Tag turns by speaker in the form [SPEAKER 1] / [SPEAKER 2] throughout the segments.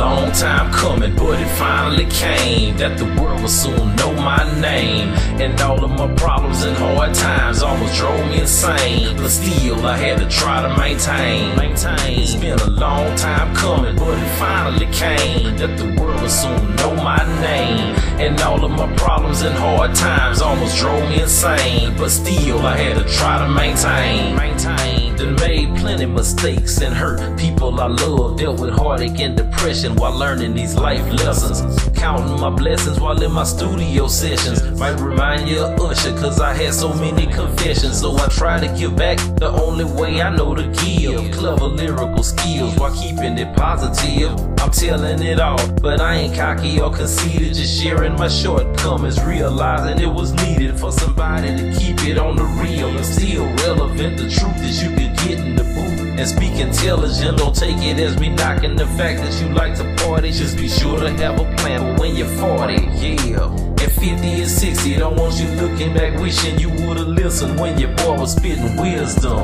[SPEAKER 1] long time coming, but it finally came that the world will soon know my name. And all of my problems and hard times almost drove me insane. But still, I had to try to maintain. Maintain. It's been a long time coming, but it finally came that the world will soon know my name. And all of my problems and hard times almost drove me insane. But still, I had to try to maintain. Maintain. Then made plenty mistakes and hurt people I love. Dealt with heartache and depression while learning these life lessons. Counting my blessings while in my studio sessions. Might remind you of Usher, cause I had so many confessions. So I try to give back the only way I know to give. Clever lyrical skills while keeping it positive. I'm telling it all, but I ain't cocky or conceited. Just sharing my shortcomings, realizing it was needed for somebody to keep it on the real and still relevant. The truth is you can get in the booth and speak intelligent. Don't take it as me knocking the fact that you like to party. Just be sure to have a plan when you're 40, yeah. And 50 and 60, don't want you looking back wishing you would've listened when your boy was spitting wisdom.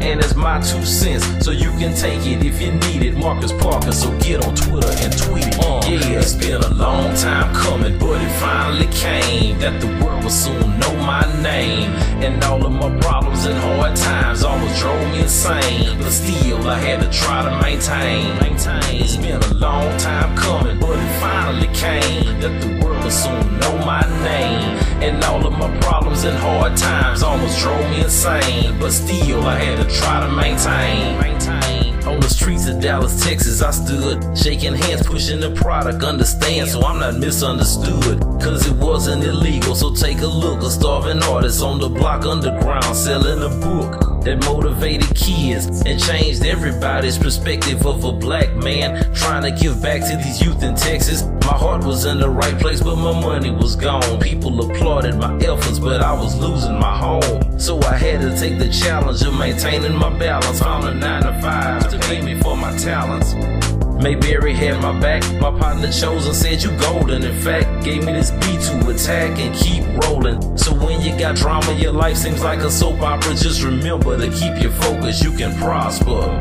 [SPEAKER 1] And it's my two cents, so you can take it if you need it. Marcus Parker, so get on Twitter and tweet it. Yeah, it's been a long time coming, but it finally came that the will soon know my name. And all of my problems and hard times almost drove me insane. But still, I had to try to maintain. It's been a long time coming, but it finally came that the world will soon know my name. And all of my problems and hard times almost drove me insane. But still, I had to try to. Maintain. On the streets of Dallas, Texas, I stood, shaking hands, pushing the product. Understand, so I'm not misunderstood. Cause it wasn't illegal, so take a look. A starving artist on the block underground, selling a book that motivated kids and changed everybody's perspective of a black man trying to give back to these youth in Texas. My heart was in the right place, but my money was gone. People applauded my efforts, but I was losing my home. So I had to take the challenge of maintaining my balance. Found a nine to five to pay me for my talents. Mayberry had my back. My partner chose and said you golden. In fact, gave me this beat to attack and keep rolling. So when you got drama, your life seems like a soap opera. Just remember to keep your focus. You can prosper.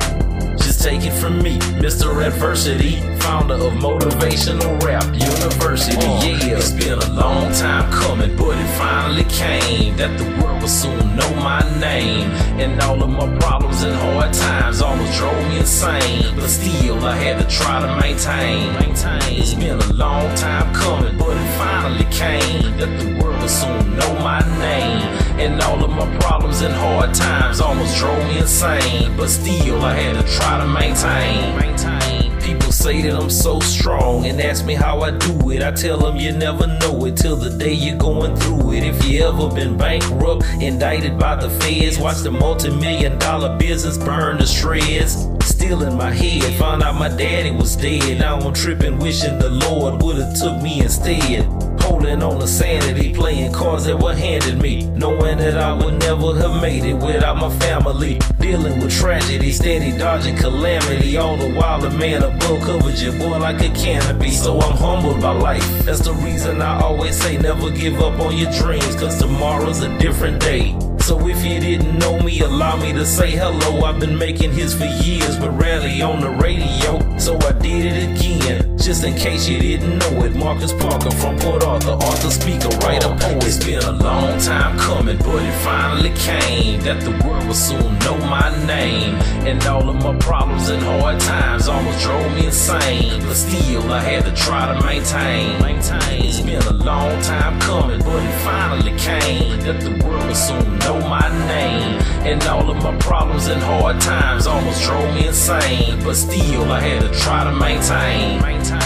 [SPEAKER 1] Just take it from me, Mr. Adversity, founder of Motivational Rap University. Yeah, it's been a long time coming, but finally came that the world will soon know my name. And all of my problems and hard times almost drove me insane. But still, I had to try to maintain. It's been a long time coming, but it finally came that the world will soon know my name. And all of my problems and hard times almost drove me insane. But still, I had to try to. Maintain. Say that I'm so strong and ask me how I do it. I tell them you never know it till the day you're going through it. If you ever been bankrupt, indicted by the feds, watch the multi-million dollar business burn to shreds. Still in my head, found out my daddy was dead. Now I'm tripping, wishing the Lord would've took me instead. Holding on to sanity, playing cards that were handed me. Knowing that I would never have made it without my family. Dealing with tragedy, steady dodging calamity. All the while the man above covered your boy like a canopy. So I'm humbled by life. That's the reason I always say never give up on your dreams. Cause tomorrow's a different day. So if you didn't know me, allow me to say hello. I've been making hits for years, but rarely on the radio. So I did it again, just in case you didn't know it. Marcus Parker from Port Arthur, author, speaker, writer, poet. It's been a long time coming, but it finally came that the world will soon know my name. And all of my problems and hard times almost drove me insane. But still, I had to try to maintain. It's been a long time coming, but it finally came that the world will soon know my name. And all of my problems and hard times almost drove me insane. But still, I had to try to maintain. Maintain.